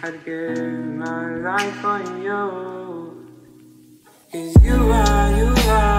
I'd give my life for you. Cause you are, you are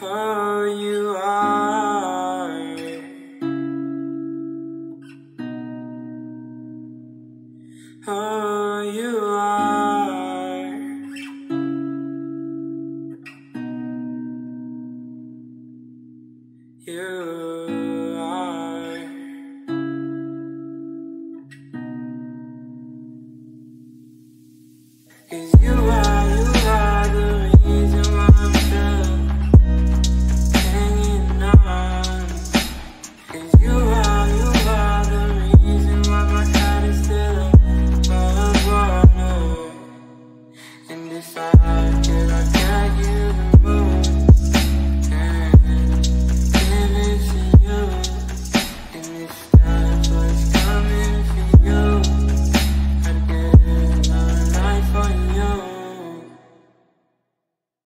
how you are. You are. You are. Cause you are.